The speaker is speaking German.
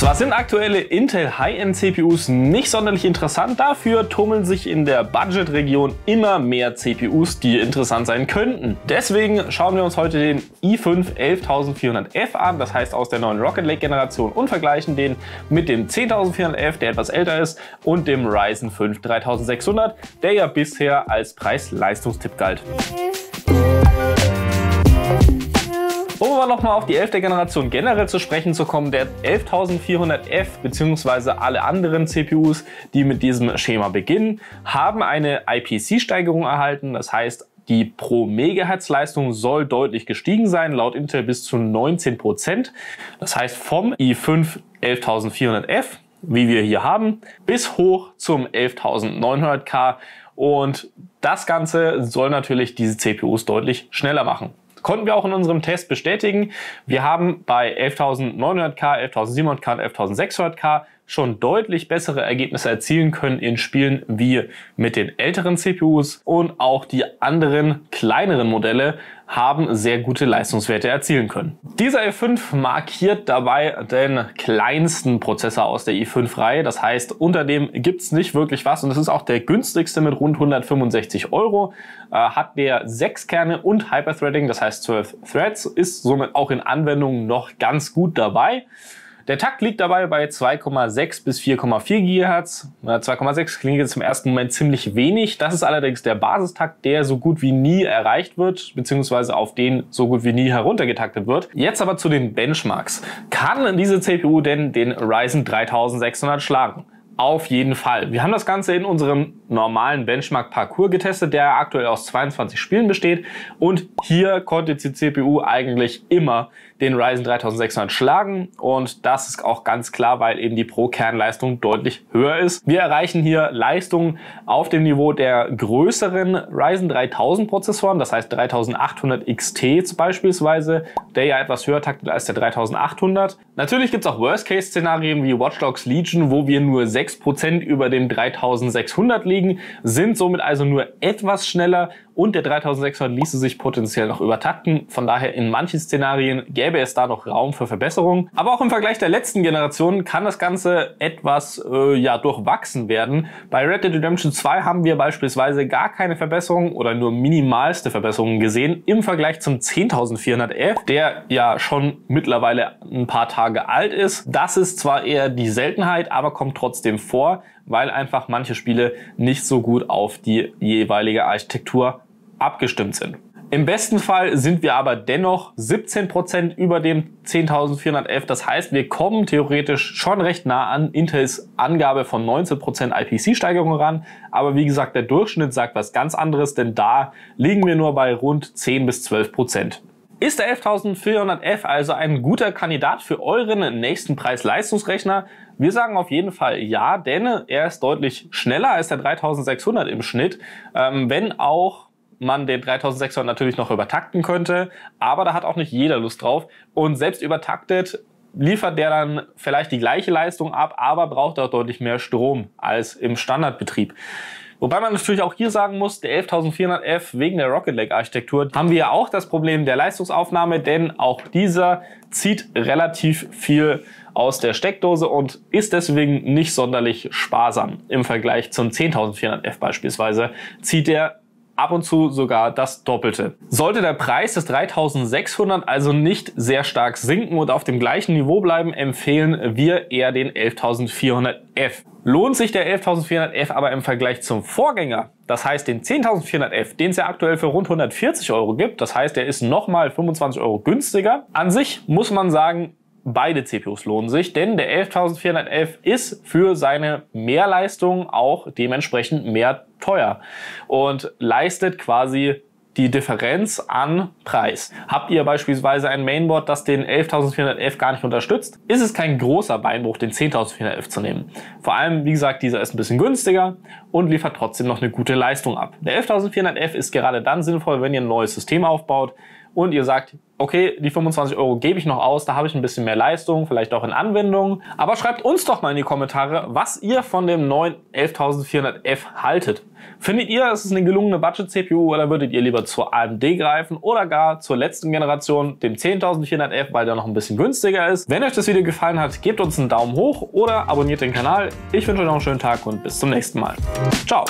Zwar sind aktuelle Intel High-End CPUs nicht sonderlich interessant, dafür tummeln sich in der Budget-Region immer mehr CPUs, die interessant sein könnten. Deswegen schauen wir uns heute den i5 11400F an, das heißt aus der neuen Rocket Lake Generation und vergleichen den mit dem 10400F, der etwas älter ist, und dem Ryzen 5 3600, der ja bisher als Preis-Leistungstipp galt. Um aber nochmal auf die 11. Generation generell zu sprechen zu kommen, der 11400F bzw. alle anderen CPUs, die mit diesem Schema beginnen, haben eine IPC-Steigerung erhalten. Das heißt, die pro Megahertz Leistung soll deutlich gestiegen sein, laut Intel bis zu 19%. Das heißt vom i5 11400F, wie wir hier haben, bis hoch zum 11900K und das Ganze soll natürlich diese CPUs deutlich schneller machen. Konnten wir auch in unserem Test bestätigen. Wir haben bei 11.900K, 11.700K und 11.600K schon deutlich bessere Ergebnisse erzielen können in Spielen wie mit den älteren CPUs und auch die anderen kleineren Modelle haben sehr gute Leistungswerte erzielen können. Dieser i5 markiert dabei den kleinsten Prozessor aus der i5-Reihe. Das heißt, unter dem gibt es nicht wirklich was und es ist auch der günstigste mit rund 165 Euro. Äh, hat der 6 Kerne und Hyperthreading, das heißt 12 Threads, ist somit auch in Anwendungen noch ganz gut dabei. Der Takt liegt dabei bei 2,6 bis 4,4 GHz. 2,6 klingt jetzt im ersten Moment ziemlich wenig. Das ist allerdings der Basistakt, der so gut wie nie erreicht wird, beziehungsweise auf den so gut wie nie heruntergetaktet wird. Jetzt aber zu den Benchmarks. Kann diese CPU denn den Ryzen 3600 schlagen? Auf jeden Fall. Wir haben das Ganze in unserem normalen Benchmark-Parcours getestet, der aktuell aus 22 Spielen besteht. Und hier konnte die CPU eigentlich immer den Ryzen 3600 schlagen. Und das ist auch ganz klar, weil eben die Pro-Kernleistung deutlich höher ist. Wir erreichen hier Leistungen auf dem Niveau der größeren Ryzen 3000 Prozessoren, das heißt 3800 XT beispielsweise, der ja etwas höher taktet als der 3800. Natürlich gibt es auch Worst-Case-Szenarien wie Watch Dogs Legion, wo wir nur 6 6% über dem 3600 liegen, sind somit also nur etwas schneller und der 3600 ließe sich potenziell noch übertakten. Von daher in manchen Szenarien gäbe es da noch Raum für Verbesserungen. Aber auch im Vergleich der letzten Generation kann das Ganze etwas äh, ja, durchwachsen werden. Bei Red Dead Redemption 2 haben wir beispielsweise gar keine Verbesserungen oder nur minimalste Verbesserungen gesehen im Vergleich zum 10400F, der ja schon mittlerweile ein paar Tage alt ist. Das ist zwar eher die Seltenheit, aber kommt trotzdem vor, weil einfach manche Spiele nicht so gut auf die jeweilige Architektur abgestimmt sind. Im besten Fall sind wir aber dennoch 17% über dem 10411. Das heißt, wir kommen theoretisch schon recht nah an Intels Angabe von 19% IPC-Steigerung ran. Aber wie gesagt, der Durchschnitt sagt was ganz anderes, denn da liegen wir nur bei rund 10 bis 12%. Ist der 11400F also ein guter Kandidat für euren nächsten Preis-Leistungsrechner? Wir sagen auf jeden Fall ja, denn er ist deutlich schneller als der 3600 im Schnitt, ähm, wenn auch man den 3600 natürlich noch übertakten könnte, aber da hat auch nicht jeder Lust drauf. Und selbst übertaktet liefert der dann vielleicht die gleiche Leistung ab, aber braucht auch deutlich mehr Strom als im Standardbetrieb. Wobei man natürlich auch hier sagen muss, der 11400F wegen der Rocket Lake Architektur haben wir ja auch das Problem der Leistungsaufnahme, denn auch dieser zieht relativ viel aus der Steckdose und ist deswegen nicht sonderlich sparsam im Vergleich zum 10400F beispielsweise. Zieht er ab und zu sogar das Doppelte. Sollte der Preis des 3600 also nicht sehr stark sinken und auf dem gleichen Niveau bleiben, empfehlen wir eher den 11400F. Lohnt sich der 11400F aber im Vergleich zum Vorgänger, das heißt den 10400F, den es ja aktuell für rund 140 Euro gibt, das heißt er ist nochmal 25 Euro günstiger. An sich muss man sagen, Beide CPUs lohnen sich, denn der 11411 ist für seine Mehrleistung auch dementsprechend mehr teuer und leistet quasi die Differenz an Preis. Habt ihr beispielsweise ein Mainboard, das den 11411 gar nicht unterstützt, ist es kein großer Beinbruch, den 10411 zu nehmen. Vor allem, wie gesagt, dieser ist ein bisschen günstiger und liefert trotzdem noch eine gute Leistung ab. Der 11411 ist gerade dann sinnvoll, wenn ihr ein neues System aufbaut und ihr sagt, okay, die 25 Euro gebe ich noch aus, da habe ich ein bisschen mehr Leistung, vielleicht auch in Anwendungen. Aber schreibt uns doch mal in die Kommentare, was ihr von dem neuen 11400F haltet. Findet ihr, es ist eine gelungene Budget-CPU oder würdet ihr lieber zur AMD greifen oder gar zur letzten Generation, dem 10400F, weil der noch ein bisschen günstiger ist? Wenn euch das Video gefallen hat, gebt uns einen Daumen hoch oder abonniert den Kanal. Ich wünsche euch noch einen schönen Tag und bis zum nächsten Mal. Ciao!